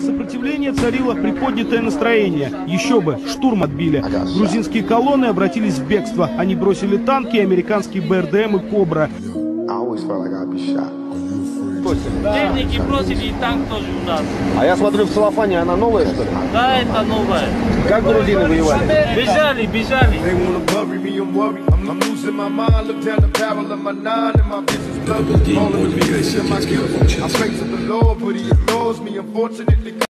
грузинского сопротивления царило приподнятое настроение. Еще бы, штурм отбили. Грузинские колонны обратились в бегство. Они бросили танки, американские БРДМ и Кобра. Be shot. Техники бросили и танк тоже у нас. А я смотрю, в целлофане она новая, что ли? Да, это новое. Как грузины воевали? Бежали, бежали. All of the